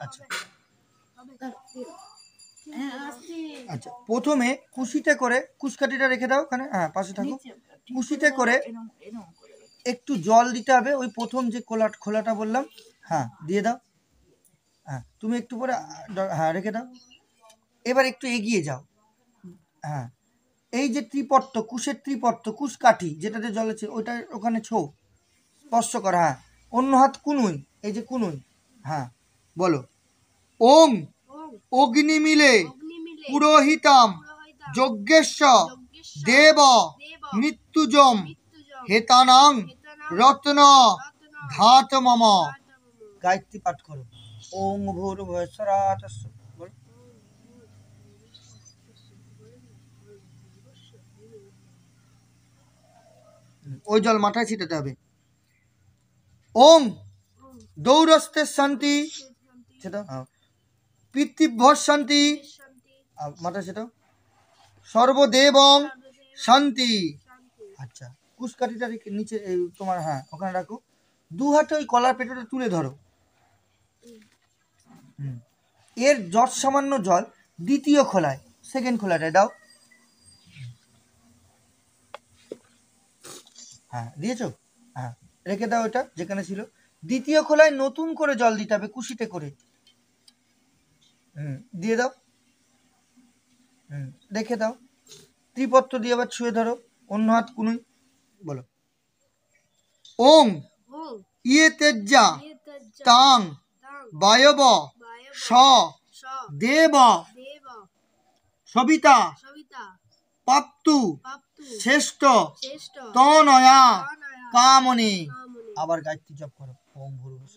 আচ্ছা। আচ্ছা প্রথমে কুশিতে করে কুশকাঠিটা রেখে দাও ওখানে। হ্যাঁ পাশে থাকো। কুশিতে করে একটু জল দিতে হবে ওই প্রথম যে খোলা খোলাটা বললাম। হ্যাঁ দিয়ে দাও। হ্যাঁ তুমি একটু পরে হ্যাঁ রেখে দাও। এবার একটু এগিয়ে যাও। হ্যাঁ এই যে ত্রিপট্ট কুশের ত্রিপট্ট কুশ কাঠি যেটাতে জল আছে ওইটা ওখানে ছো। স্পর্শ করা হ্যাঁ। অন্য হাত কুনুই এই যে কুনুই। হ্যাঁ বলো। ওম অগ্নি মিলে পুরোহিতাম যজ্ঞেশ্ব দেব মৃত্যুজম হেতানাং রত্ন ধাত মম। গায়ত্রী পাঠ করো। ওং ভূর ভূস্বরাট ওই জল মাথায় ছিটাতে হবে। ওং দৌরস্তে শান্তি সেটা? হ্যাঁ। পিতৃভ্য শান্তি মাথা সেটা? সর্বদেবং শান্তি। আচ্ছা কুশকাঠিটা নিচে এই তোমার হ্যাঁ ওখানে রাখো। দু হাতে ওই কলার পেটোটা তুলে ধরো। হুম। এর যত সামান্য জল দ্বিতীয় খোলায় সেকেন্ড খোলাটায় দাও। হ্যাঁ দিয়েছ? হ্যাঁ রেখে দাও এটা যেখানে ছিল। দ্বিতীয় খোলায় নতুন করে জল দিতে হবে কুশিতে করে। দিয়ে দাও। হুম রেখে দাও। ত্রিপত্র দিয়ে আবার ছুঁয়ে ধরো। অন্য হাত কুনুই বলো। ওং ইয়ে তেজ্জা তাং বায়ব স দেব সবিতা পাপ্তু শ্রেষ্ঠ তনয়া কামনে। আবার গায়ত্রী জপ করো। ওম ভূর্ভুব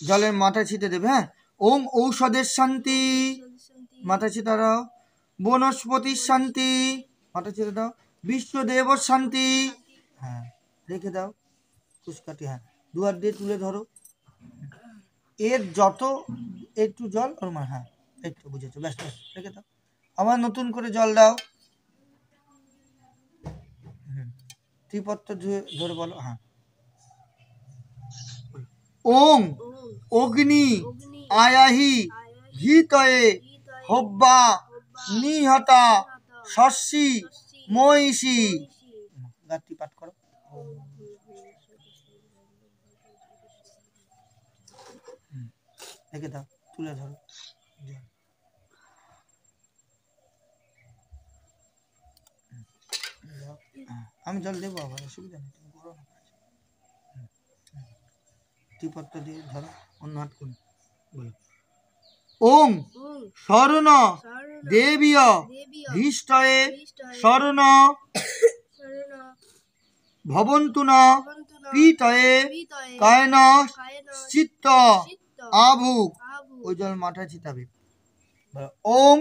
জলের মাথায় ছিটে দেবে হ্যাঁ? ওম ঔষধের শান্তি। মাথা ছিটা দাও। বনস্পতির শান্তি। মাথা ছিটে দাও। বিশ্বদেব শান্তি। হ্যাঁ রেখে দাও। কুচকাটি হ্যাঁ। দুয়ার দিয়ে তুলে ধরো। এর যত, একটু জল, ওর মা হ্যাঁ একটু বুঝেছ। ব্যাস ব্যাস, রেখে দাও। আবার নতুন করে জল দাও। ত্রিপত্র ধরে বলো হ্যাঁ। ওং অগ্নি আয়াহি ঘিতয়ে হব্বা নিহতা শস্যি মহিষী। গাত্রী পাঠ করো। রেখে দাও তুলে ধরো। আমি জল দেবো আবার অসুবিধা নেই তুমি করো না। দিয়ে ধরো। অন্য হাত কোন? বলো। ওং স্বর্ণ দেবীয় ভীষ্টয়ে স্বর্ণ ভবন্তু ন পীতয়ে কায়ন চিত্ত আভু। ওই জল মাথায় ছিটাবে বলো, ওং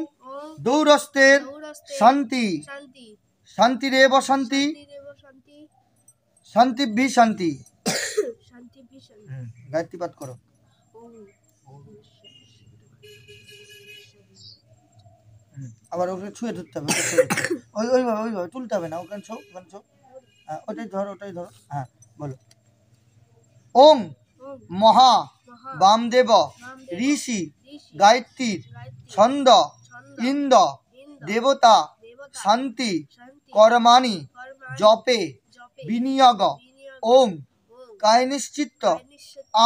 দৌরস্তের শান্তি। শান্তি। রেব শান্তি। শান্তি ভি শান্তি। হুম, গায়ত্রী পাঠ করো। আবার ওকে ছুঁয়ে ধরতে হবে ওকে ছুঁয়ে ধরতে হবে। ওই ওইভাবে ওইভাবে তুলতে হবে না ওখানে ছো ওখানে ছো। হ্যাঁ ওটাই ধরো ওটাই ধরো। হ্যাঁ বলো। ওং মহা বামদেব ঋষি গায়ত্রীর ছন্দ ইন্দ দেবতা শান্তি কর্মাণি জপে বিনিয়োগ ওং কায়নিশ্চিত্ত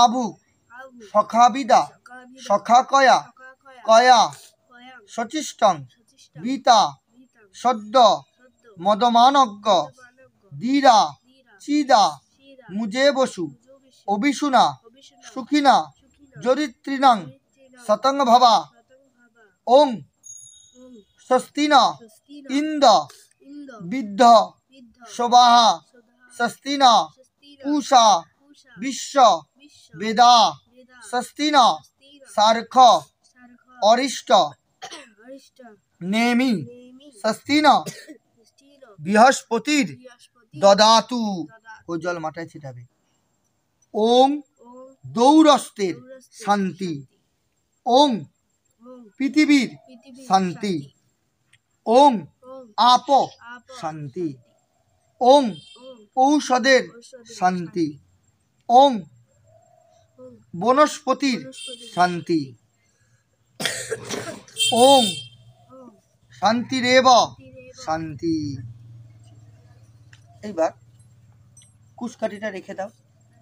আবু সখাবিদা সখাকয়া কয়া সচিষ্টং গীতা, সদ্য, মদমানজ্ঞ দীরা চিদা, মুজে বসু অভিসুনা সুখিনা জরিত্রিনাং সতং ভাবা ওং, স্বস্তিনা, ইন্দ, বিদ্ধ, শোভাহা, স্বস্তিনা পূষা বিশ্ব, বেদা, স্বস্তিনা সার্খ অরিষ্ট। নেমি স্বস্তিনা বৃহস্পতির দদাতু ও জল মাথায় ছিটাবে। ওং দৌরস্তের শান্তি। ওং পৃথিবীর শান্তি। ওং আপ শান্তি। ওং ঔষধের শান্তি। ওং বনস্পতির শান্তি। ওং শান্তিরেব। শান্তি। এইবার কুশকাঠিটা রেখে দাও।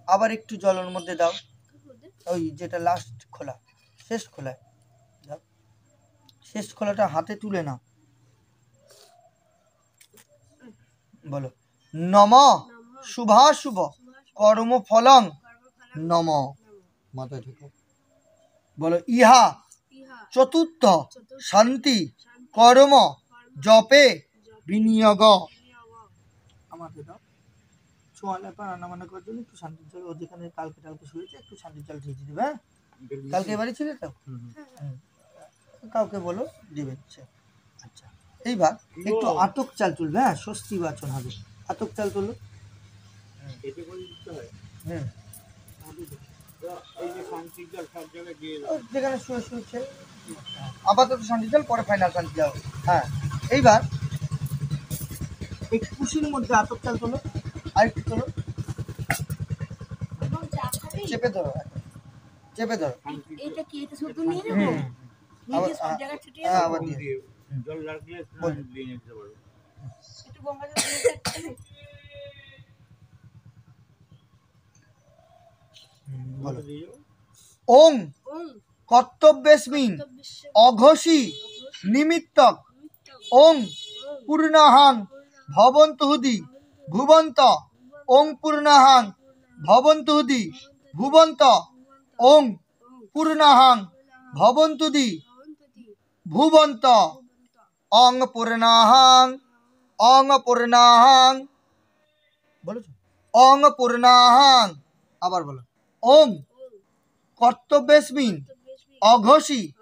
আবার একটু জলের মধ্যে দাও। ওই যেটা লাস্ট খোলা শেষ খোলায় দাও শেষ খোলাটা হাতে তুলে নাও। বলো। নম শুভাশুভ কর্মফলং নম। মাথায় ঠেকো বলো ইহা চতুর্থ শান্তি। কর্ম জপে বিনিয়োগ। আমাকে দাও। ছোঁয়ালে পা রান্না বান্না করার জন্য একটু শান্তির জল ও যেখানে কালকে টালকে শুয়েছে একটু শান্তির জল ঢেকে দিবে হ্যাঁ? কালকে এবারে ছিল তো। কাউকে বলো দিবে আচ্ছা। এইবার একটু আতক চাল তুলবে হ্যাঁ স্বস্তি বাচন হবে। আতক চাল তুলো। ও যেখানে শুয়ে শুয়েছে। আপাতত শান্তি জল পরে ফাইনাল শান্তি জল হ্যাঁ এইবার এই কুশির মধ্যে আতপ চাল তোলো। আর একটু তোলো। চেপে ধরো। চেপে ধরো। এটা কি এটা শুধু নিয়ে নেব নিয়ে সব জায়গায় ছিটিয়ে হ্যাঁ আবার দিয়ে জল পারো। একটু গঙ্গা জল দিয়ে থাকতে। হুম, বলো। ওং ওং। কর্তব্যস্মিন অঘোষী নিমিত্তক। ওং পূর্ণাহাং ভবন্তহুদি ভুবন্ত। ওং পূর্ণাহাং ভবন্তহুদি ভুবন্ত। ওং পূর্ণাহাং ভবন্তুদি ভুবন্ত। অং পূর্ণাহাং অং পূর্ণাহাং বলেছ? অং পূর্ণাহাং আবার বলো। ওং কর্তব্যস্মিন। অঘোষী।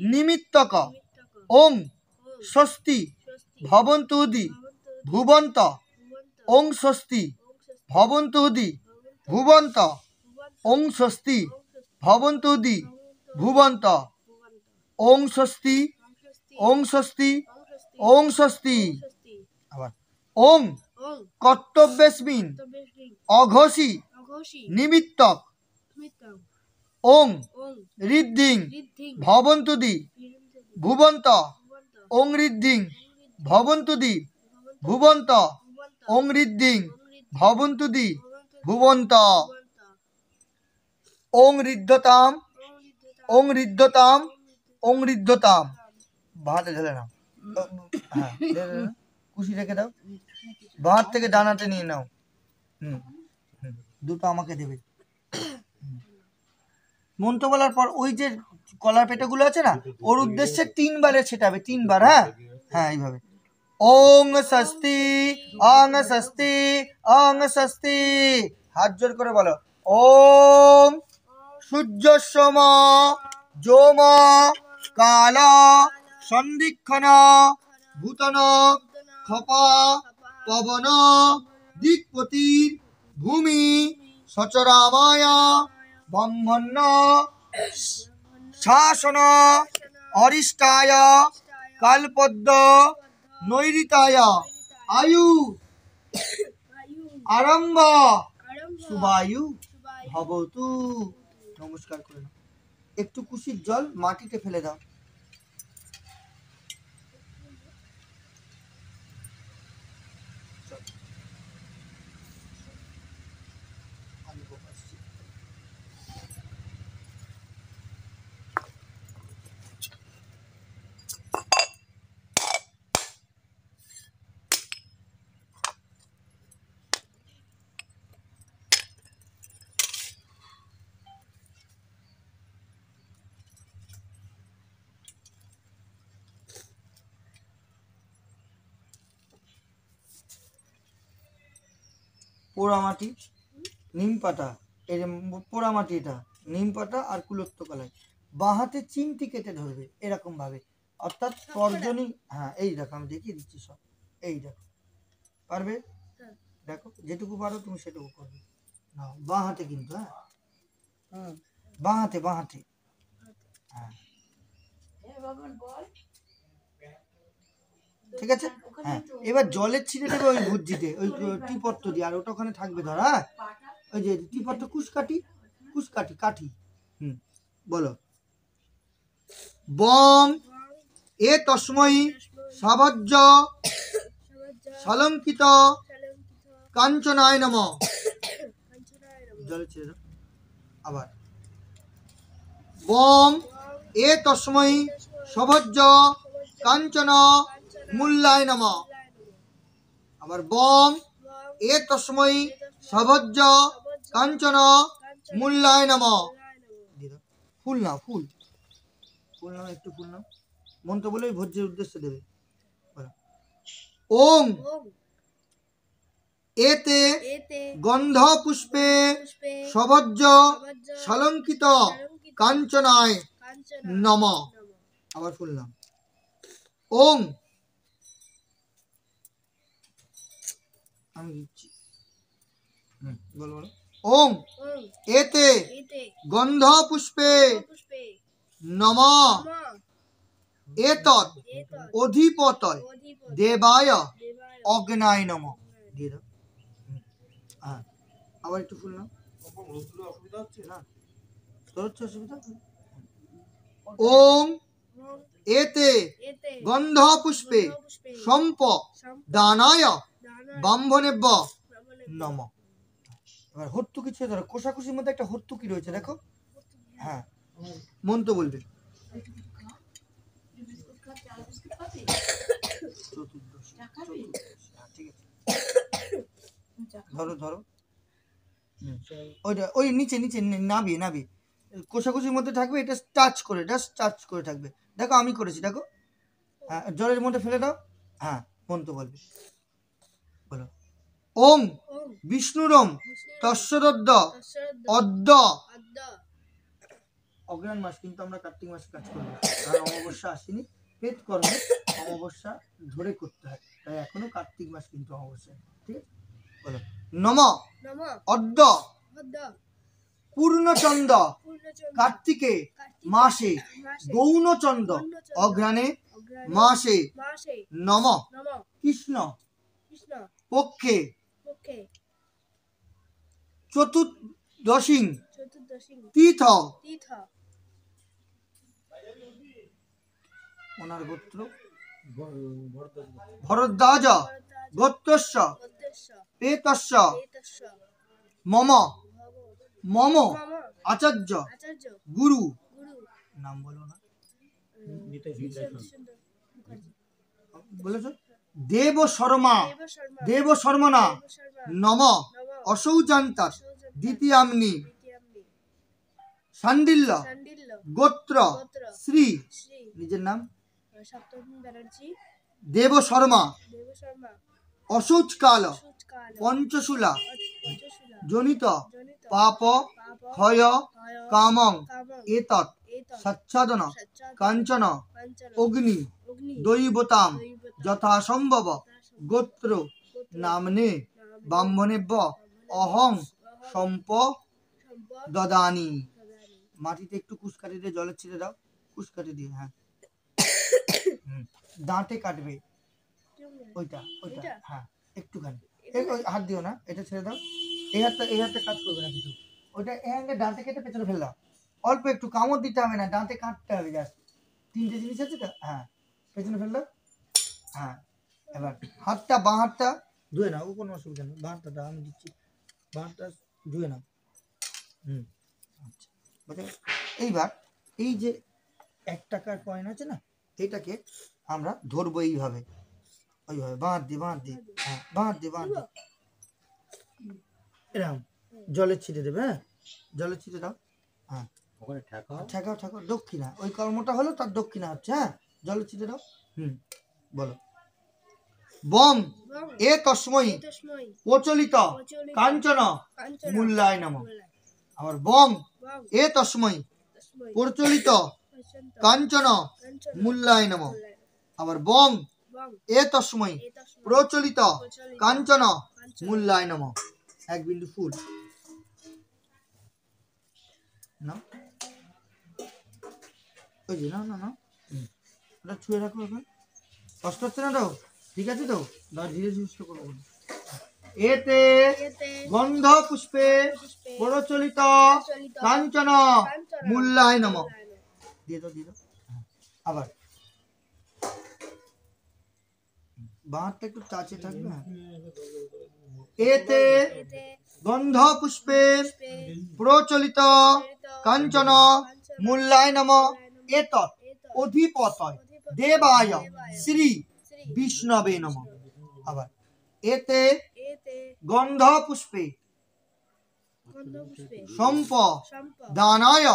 নিমিত্তক। ওং স্বস্তি। ভবন্তুদি ভুবন্ত। ওং স্বস্তি। ভবন্তুদি ভুবন্ত। ওং স্বস্তি। ভবন্তুদি ভুবন্ত। ওং স্বস্তি। ওং স্বস্তি। ওং স্বস্তি। আবার। ওং কর্তব্যস্মিন। অঘোষী। নিমিত্তক। ওং ঋদ্ধিং ভবন্তুদি ভুবন্ত। ওং ঋদ্ধিং ভবন্তুদি ভুবন্ত। ওং ঋদ্ধিং ভবন্তুদি ভুবন্ত। ওং ঋদ্ধতাম ওং ঋদ্ধতাম ওং ঋদ্ধতাম বাঁহাতে ঢেলে নাও। হ্যাঁ কুশি রেখে দাও। হাত থেকে ডানাতে নিয়ে নাও। হুম হুম, দুটো আমাকে দেবে। মন্ত্র বলার পর ওই যে কলার পেটাগুলো আছে না, ওর উদ্দেশ্যে তিনবারে ছেটাবে, তিনবার হ্যাঁ? হ্যাঁ এইভাবে। ওং স্বস্তি, অং স্বস্তি অং স্বস্তি। হাত জোর করে বলো। ওম সূর্য সোম যোম, কাল, সন্ধিক্ষণ, ভূতন খপ পবন দিকপতির ভূমি, সচরামায় ব্রহ্মণ্য শাসন অরিষ্টায় কালপদ্ম নৈরিতায়। আয়ু আরম্ভ। সুবায়ু ভবতু। নমস্কার করে। একটু কুশির জল মাটিতে ফেলে দাও। পোড়ামাটি নিম পাতা যে পোড়ামাটি এটা নিম পাতা আর কুলত্ত কলাই। বাঁ হাতে চিমটি কেটে ধরবে এরকম ভাবে অর্থাৎ তর্জনী হ্যাঁ এই দেখো আমি দেখিয়ে দিচ্ছি সব। এই দেখো পারবে? দেখো যেটুকু পারো তুমি সেটুকু করবে। না বাঁ হাতে কিন্তু হ্যাঁ? বাঁ হাতে বাঁ হাতে। হ্যাঁ। ঠিক আছে? হ্যাঁ এবার জলের ছিটে দেবে ওই ভুজিতে ওই টিপত্ত দিয়ে আর ওটা ওখানে থাকবে ধর হ্যাঁ? ওই যে টিপট কুশকাঠি কুশকাঠি কাঠি। হুম। বলো। বং এ তস্মৈ সাবজ্জ সালঙ্কিত কাঞ্চনায় নম। জলে ছেড়ে দাও। আবার। বম এ তস্মৈ সভজ্জ কাঞ্চন মূল্যায় নম। আবার বং এ তস্মৈ সভজ্জ কাঞ্চন মূল্যায় নম। ফুল নাও ফুল। ফুল নাও একটু ফুল নাও। মন্ত্র বলে ভোজ্যের উদ্দেশ্যে দেবে। ওম। এতে গন্ধ পুষ্পে সবজ্জ সালঙ্কিত কাঞ্চনায় কাঞ্চনা নম। নম। আবার ফুল নাম ওম। আমি দিচ্ছি। বলো বলো। ওম। এতে গন্ধ পুষ্পে নম। এতৎ অধিপতয় দেবায় অগ্নায় নম। দিয়ে দাও। হ্যাঁ আবার একটু ফুল নাও। অসুবিধা হচ্ছে না? তোর হচ্ছে অসুবিধা? ওম। এতে গন্ধ পুষ্পে সম্প দানায় দানা বাম্ভনেব্য ব্রাহ্মণে নম। এবার হর্তুকি ছেড়ে ধরো। কোষাকুষির মধ্যে একটা হর্তুকি রয়েছে দেখো। হ্যাঁ। মন তো বলবে। হ্যাঁ, ধরো ধরো। ওইটা ওই নিচে নিচে নাবি নাবি কোষাকুষির মধ্যে থাকবে এটা টাচ করে জাস্ট টাচ করে থাকবে। দেখো আমি করেছি দেখো। হ্যাঁ জলের মধ্যে ফেলে দাও। হ্যাঁ মন তো বলবে। বলো। ওম বিষ্ণুরম অদ্য অদ্য অগ্রহণ মাস কিন্তু আমরা কার্তিক মাসে কাজ করব কারণ অমাবস্যা আসেনি পেট কর্ম অমাবস্যা ধরে করতে হয়। তাই এখনও কার্তিক মাস কিন্তু অমাবস্যা। ঠিক? আছে বলো। নম অদ্য পূর্ণচন্দ পূর্ণচন্দ্র কার্তিকে মাসে গৌণচন্দ গৌণচন্দ্র অগ্রাণে মাসে নম কৃষ্ণ পক্ষে চতুর্দশী। তীর্থ তীর্থ ওনার গোত্র? ভরদ্বাজ। গোত্রস্য পেতস্য মম। মম। মম। আচার্য। গুরু। গুরু। নাম বলো না। বলেছ? দেব শর্মা। দেব শর্মা। শর্মা নম। অসৌজান্তাস দ্বিতীয়াম্নি। সান্ডিল্য। গোত্র। শ্রী। নিজের নাম? দেব শর্মা। অসৌচকাল সুচকাল পঞ্চশূলা। জনিত। পাপ। ক্ষয়। কামং। এতৎ। সচ্ছাদন কাঞ্চন অগ্নি দৈবতাম দৈবতা যথা সম্ভব গোত্র নামনে নাম ব্রাহ্মণেব্য অহং সম্প দদানি মাটিতে একটু কুশকাঠি দিয়ে জলে ছিঁড়ে দাও। কুশকাঠি দিয়ে হ্যাঁ। দাঁতে কাটবে। ওইটা ওইটা? হ্যাঁ একটুখানি। হাত দিও না এটা ছেড়ে দাও। এই হাতটা এই হাতটা কাজ করবে না কিছু। ওইটা এই হাতে দাঁতে কেটে পেছনে ফেলে দাও। অল্প একটু কামড় দিতে হবে না, দাঁতে কাটতে হবে জাস্ট তিনটে জিনিস আছে তো? হ্যাঁ। পেছনে ফেলে দাও হ্যাঁ। এবার হাতটা, বাঁ হাতটা ধুয়ে নাও, কোনো অসুবিধা নেই। বাঁ হাতটা আমি দিচ্ছি। বাঁ হাতটা ধুয়ে নাও। হুম। আচ্ছা? এইবার এই যে এক টাকার কয়েন আছে না, এইটাকে আমরা ধরবো এইভাবে। ওইভাবে বাঁধ দিয়ে বাঁধ দিয়ে। হ্যাঁ বাঁধ দিয়ে বাঁধ দিয়ে। এরকম। জলে ছিটে দেবে হ্যাঁ? জলে ছিটে দাও। হ্যাঁ। ওখানে ঠেকা ঠেকাও ঠেকাও দক্ষিণা। ওই কর্মটা হলো তার দক্ষিণা হচ্ছে হ্যাঁ? জলে দাও। হুম বলো। বম এ তস্ময়ী। প্রচলিত। কাঞ্চন। মূল্যায় নম। আবার বম এ তস্ময়ী। প্রচলিত। কাঞ্চন। মূল্যায় নম। আবার বং বং এ তস্ময়ী। প্রচলিত। কাঞ্চন। মূল্যায় নম। এক বিন্দু ফুল। না ওই যে না না না। ওটা ছুঁয়ে রাখো এখন কষ্ট হচ্ছে না তো? ঠিক আছে তো? ধীরে সুস্থ করব এতে এতে গন্ধ পুষ্পে প্রচলিত কাঞ্চন মূল্যায় নম। দিয়ে দাও দিয়ে দাও। আবার। বাঁটটা একটু টাচে থাকবে হ্যাঁ। এতে গন্ধ পুষ্পে পুষ্পে প্রচলিত কাঞ্চন মূল্যায় নম। এত এত অধিপতয় দেবায় শ্রী বিষ্ণবে নম। আবার এতে গন্ধ পুষ্পে সম্প দানায়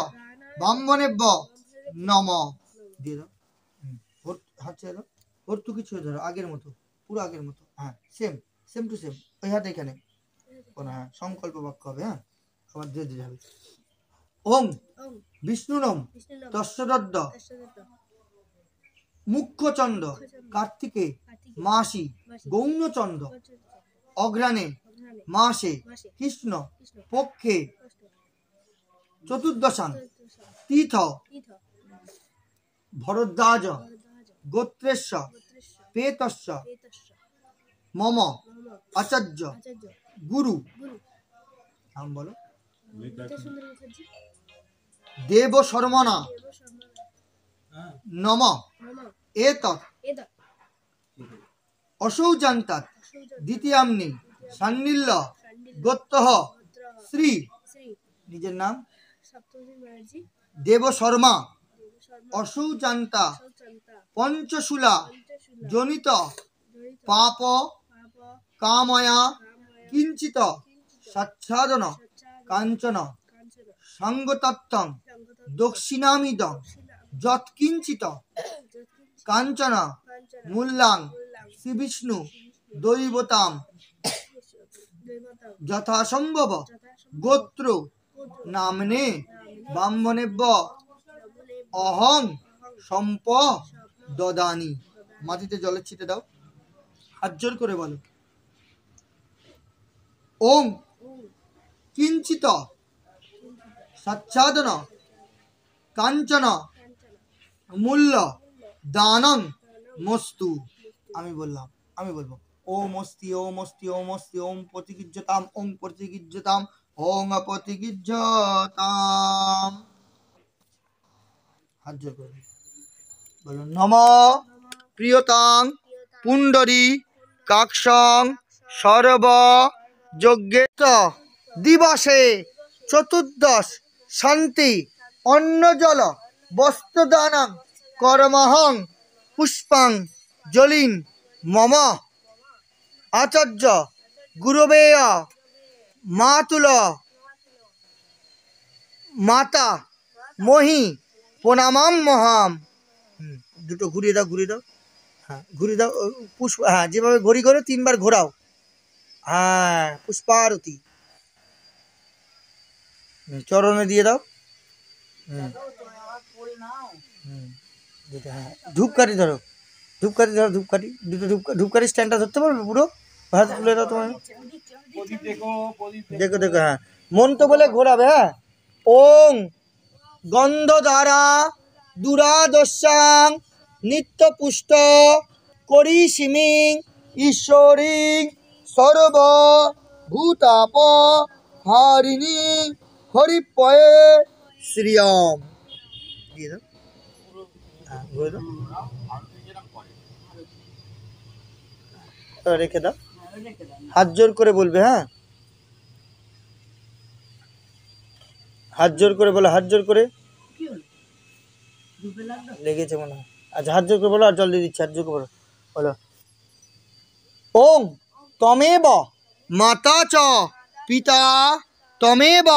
ব্রাহ্মণেব্য নম। দিয়ে দাও। হাত ছেড়ে দাও। ওর তো কিছু ধরো আগের মতো পুরো আগের মতো। হ্যাঁ সেম সেম টু সেম ওই হাতে এখানে। কোনো হ্যাঁ সংকল্প বাক্য হবে হ্যাঁ? আবার ধীরে ধীরে হবে। ওম। বিষ্ণুনম। বিষ্ণু নম মুখ্যচন্দ্র। কার্তিকে। মাসি। গৌণচন্দ্র। অগ্রাণে। মাসে। কৃষ্ণ। পক্ষে। ষষ্ঠ চতুর্দশাং তীর্থ। ভরদ্বাজ। গোত্রেশ্ব পেতস্য মম। আচার্য। গুরু। নাম বলো। দেব শর্মণা দেব শর্মা হ্যাঁ নম। এদ অসৌ সৌজ দ্বিতীয়াম্নি। সান্নিল্য। গোত্তহ। শ্রী। নিজের নাম? দেব শর্মা। অসৌ জান্তা। সৌচন্তা পঞ্চশূলা। জনিত। পাপ। কাময়া। কিঞ্চিত। সচ্ছাদন। কাঞ্চন। সঙ্গতত্ত্বং সঙ্গত দক্ষিণামিদং যৎকিঞ্চিত কাঞ্চন মূল্যাং মূল্যাং শ্রীবিষ্ণু দৈবতাম যথাসম্ভব গোত্র নামনে ব্রাহ্মণেব্য অহং সম্প দদানি। মাটিতে জলের ছিটে দাও হাত জোর করে বলো। ওম কিঞ্চিত সচ্ছাদন কাঞ্চন মূল্য দানং মস্তু আমি বললাম, আমি বলব। ওম অস্তি ওম অস্তি ওম অস্তি ওম প্রতিগিজ্যতাম ওম প্রতিগিজ্যতাম ওম প্রতিগিজ্যতাম হাত জোর করে বলো নম প্রিয়তাং পুণ্ডরী, কাকসং, সর্ব যজ্ঞেত, দিবসে চতুর্দশ শান্তি অন্ন জল বস্ত্রদানং, কর্মহং, পুষ্পাং জলিন মম। আচার্য গুরবেয় মাতুল, মাতা, মহি, প্রণামাম মহাম। দুটো ঘুরিয়ে দাও ঘুরিয়ে দাও। হ্যাঁ ঘুরিয়ে দাও পুষ্প হ্যাঁ যেভাবে ঘড়ি ঘোরো তিনবার ঘোরাও। হ্যাঁ পুষ্পারতি। চরণে দিয়ে দাও। হ্যাঁ ধূপকাঠি ধরো। ধূপকাঠি ধরো ধূপকাঠি। দুটো ধূপ ধূপকাঠি স্ট্যান্ডটা ধরতে পারবে পুরো? হাত তুলে দাও তোমার দেখো দেখো। হ্যাঁ। মন্ত্র বলে ঘোরাবে হ্যাঁ? ওং গন্ধ দ্বারা দুরাদশাং নিত্য পুষ্ট করি সিমিং ঈশ্বরিং সর্ব ভূতাপ হারিণী হরিপয়ে শ্রিয়ম। দিয়ে দাও। হ্যাঁ দাও। এবার রেখে দাও। হাত জোর করে বলবে হ্যাঁ? হাত জোর করে বলো, হাত জোর করে। লেগেছে মনে হয়। আচ্ছা হাত জোর করে বলো আর জল দিয়ে দিচ্ছি, হাত জোর করে বলো। বলো। ওং তমেব মাতা চ পিতা তমেব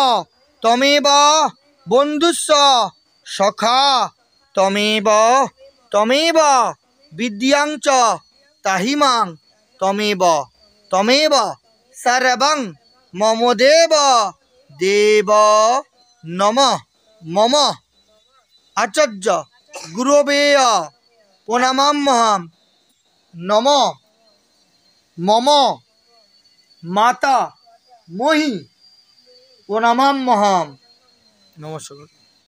তমেব বন্ধুস্ব সখা, তমেব তমেব বিদ্যাং চ তাহিমাং, তমেব তমেব, সর্বং মম দেব দেব নম, মম, আচার্য গুরবেয় প্রণামাম্যহম নম, মম, মাতা, মহি প্রণামাম্যহম নমস্কার।